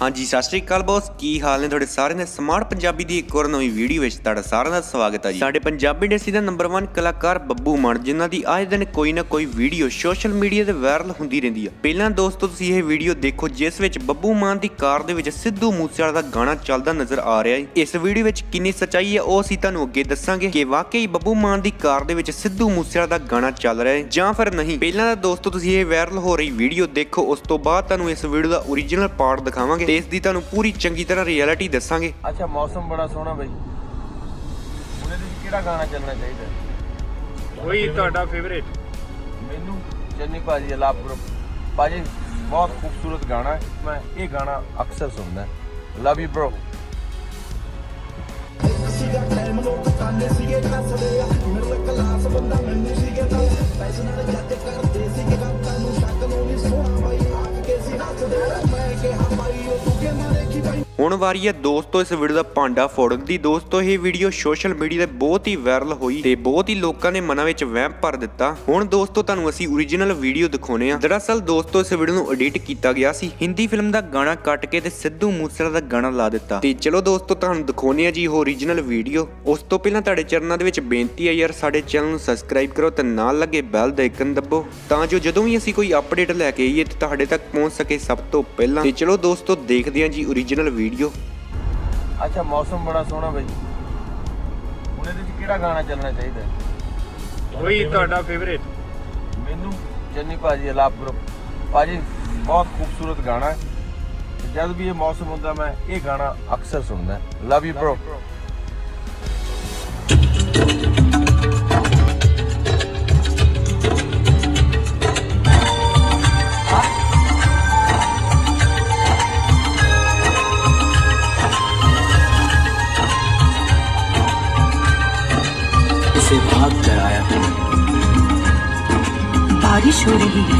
ਹਾਂਜੀ, ਸਤਿ ਸ਼੍ਰੀ ਅਕਾਲ ਬੋਸ। ਕੀ ਹਾਲ ਨੇ ਤੁਹਾਡੇ ਸਾਰਿਆਂ ਦੇ? ਸਮਾਰਟ ਪੰਜਾਬੀ ਦੀ ਇੱਕ ਹੋਰ ਨਵੀਂ ਵੀਡੀਓ ਵਿੱਚ ਤੁਹਾਡਾ ਸਾਰਿਆਂ ਦਾ ਸਵਾਗਤ ਹੈ ਜੀ। ਸਾਡੇ ਪੰਜਾਬੀ ਇੰਡਸਟਰੀ ਦਾ ਨੰਬਰ 1 ਕਲਾਕਾਰ ਬੱਬੂ ਮਾਨ, ਜਿਨ੍ਹਾਂ ਦੀ ਆਏ ਦਿਨ ਕੋਈ ਨਾ ਕੋਈ ਵੀਡੀਓ ਸੋਸ਼ਲ ਮੀਡੀਆ ਤੇ ਵਾਇਰਲ ਹੁੰਦੀ ਰਹਿੰਦੀ ਹੈ ਪਹਿਲਾਂ ਦੋਸਤੋ, ਤੁਸੀਂ ਇਹ ਵੀਡੀਓ ਦੇਖੋ, ਜਿਸ ਵਿੱਚ ਬੱਬੂ ਮਾਨ ਦੀ ਕਾਰ ਦੇ ਵਿੱਚ ਸਿੱਧੂ ਮੂਸੇਵਾਲਾ ਦਾ ਗਾਣਾ ਚੱਲਦਾ ਨਜ਼ਰ ਆ ਰਿਹਾ ਹੈ ਇਸ ਵੀਡੀਓ ਵਿੱਚ ਕਿੰਨੀ ਸੱਚਾਈ ਹੈ, ਉਹ ਅਸੀਂ ਤੁਹਾਨੂੰ ਅੱਗੇ ਦੱਸਾਂਗੇ ਕਿ ਵਾਕਈ ਬੱਬੂ ਮਾਨ ਦੀ ਕਾਰ ਦੇ ਵਿੱਚ ਸਿੱਧੂ ਮੂਸੇਵਾਲਾ ਦਾ ਗਾਣਾ ਚੱਲ ਰਿਹਾ ਹੈ ਜਾਂ ਫਿਰ ਨਹੀਂ। ਪਹਿਲਾਂ ਤਾਂ ਦੋਸਤੋ, ਤੁਸੀਂ ਇਹ ਵਾਇਰਲ ਹੋ ਰਹੀ ਵੀਡੀਓ ਦੇਖੋ, ਉਸ ਤੋਂ ਬਾਅਦ ਤੁਹਾਨੂੰ ਇਸ ਵੀਡੀਓ ਦਾ ਓਰੀਜਨਲ ਪਾਰਟ ਦਿਖਾਵਾਂਗੇ। ਤੇ ਇਸ ਦੀ ਤੁਹਾਨੂੰ ਪੂਰੀ ਚੰਗੀ ਤਰ੍ਹਾਂ ਰਿਐਲਿਟੀ ਦੱਸਾਂਗੇ। ਅੱਛਾ ਮੌਸਮ ਬੜਾ ਸੋਹਣਾ ਬਈ। ਹੁਣ ਇਹਦੇ ਵਿੱਚ ਕਿਹੜਾ ਗਾਣਾ ਚੱਲਣਾ ਚਾਹੀਦਾ? ਕੋਈ ਤੁਹਾਡਾ ਫੇਵਰੇਟ ਮੈਨੂੰ ਚੰਨੀ ਭਾਜੀ ਅਲਾਪੁਰ ਭਾਜੀ ਬਹੁਤ ਖੂਬਸੂਰਤ ਗਾਣਾ ਹੈ। ਮੈਂ ਇਹ ਗਾਣਾ ਅਕਸਰ ਸੁਣਦਾ ਲਵ ਯੂ ਬ੍ਰੋ ਸੀਗਾ ਟਾਈਮ ਲੋਕ ਕਾਨੇ ਸੀਗੇ ਕੱਸਦੇ ਆ ਮੇਰੇ ਕਲਾਸ ਬੰਦਾ ਮੈਨੂੰ ਸੀਗੇ ਤਾਂ ਪੈਸੇ ਨਾਲ ਜੱਜ ਕਰਦੇ ਸੀਗੇ ਗਾਤਾਂ ਨੂੰ ਸ਼ੱਕ ਨੂੰ ਨਹੀਂ ਸੋਣਾ ਬਾਈ ਆਖ ਕੇ ਸੀ ਹੱਸਦੇ ਮੈਂ ਕਿਹਾ ਹੁਣ ਵਾਰੀ ਹੈ ਦੋਸਤੋ, ਇਸ ਵੀਡੀਓ ਦਾ ਭਾਂਡਾ ਫੋੜਨ ਦੀ। ਦੋਸਤੋ, ਇਹ ਵੀਡੀਓ ਸੋਸ਼ਲ ਮੀਡੀਆ ਤੇ ਬਹੁਤ ਹੀ ਵਾਇਰਲ ਹੋਈ ਤੇ ਬਹੁਤ ਹੀ ਲੋਕਾਂ ਨੇ ਮਨਾਂ ਵਿੱਚ ਵਹਿਮ ਭਰ ਦਿੱਤਾ। ਹੁਣ ਦੋਸਤੋ, ਤੁਹਾਨੂੰ ਅਸੀਂ ਓਰੀਜਨਲ ਵੀਡੀਓ ਦਿਖਾਉਨੇ ਆ। ਦਰਅਸਲ ਦੋਸਤੋ, ਇਸ ਵੀਡੀਓ ਨੂੰ ਐਡਿਟ ਕੀਤਾ ਗਿਆ ਸੀ। ਹਿੰਦੀ ਫਿਲਮ ਦਾ ਗਾਣਾ ਕੱਟ ਕੇ ਤੇ ਸਿੱਧੂ ਮੂਸੇਵਾਲਾ ਦਾ ਗਾਣਾ ਲਾ ਦਿੱਤਾ। ਤੇ ਚਲੋ ਦੋਸਤੋ, ਤੁਹਾਨੂੰ ਦਿਖਾਉਨੇ ਆ ਜੀ ਉਹ ਓਰੀਜਨਲ ਵੀਡੀਓ ਉਸ ਤੋਂ ਪਹਿਲਾਂ ਤੁਹਾਡੇ ਚਰਨਾਂ ਦੇ ਵਿੱਚ ਬੇਨਤੀ ਹੈ ਯਾਰ, ਸਾਡੇ ਚੈਨਲ ਨੂੰ ਸਬਸਕ੍ਰਾਈਬ ਕਰੋ ਤੇ ਨਾਲ ਲੱਗੇ ਬੈਲ ਦਾ ਆਈਕਨ ਦੱਬੋ, ਤਾਂ ਜੋ ਜਦੋਂ ਵੀ ਅਸੀਂ ਕੋਈ ਅਪਡੇਟ ਲੈ ਕੇ ਆਈਏ ਤੇ ਤੁਹਾਡੇ ਤੱਕ ਪਹੁੰਚ ਸਕੇ ਸਭ ਤੋਂ ਪਹਿਲਾਂ। ਤੇ ਚਲੋ ਦੋਸਤੋ, ਦੇਖਦੇ ਹਾਂ ਜੀ ਓਰੀਜਨਲ ਵੀਡੀਓ। ਅੱਛਾ ਮੌਸਮ ਬੜਾ ਸੋਹਣਾ ਬਈ। ਹੁਣ ਇਹਦੇ ਵਿੱਚ ਕਿਹੜਾ ਗਾਣਾ ਚੱਲਣਾ ਚਾਹੀਦਾ? ਕੋਈ ਤੁਹਾਡਾ ਫੇਵਰੇਟ ਮੈਨੂੰ ਚੰਨੀ ਭਾਜੀ ਅਲਾਪੁਰ ਭਾਜੀ ਬਹੁਤ ਖੂਬਸੂਰਤ ਗਾਣਾ ਹੈ। ਜਦ ਵੀ ਇਹ ਮੌਸਮ ਹੁੰਦਾ ਮੈਂ ਇਹ ਗਾਣਾ ਅਕਸਰ ਸੁਣਦਾ। ਲਵ ਯੂ ਬ੍ਰੋ उसे भाग कर आया हूं बारिश हो रही है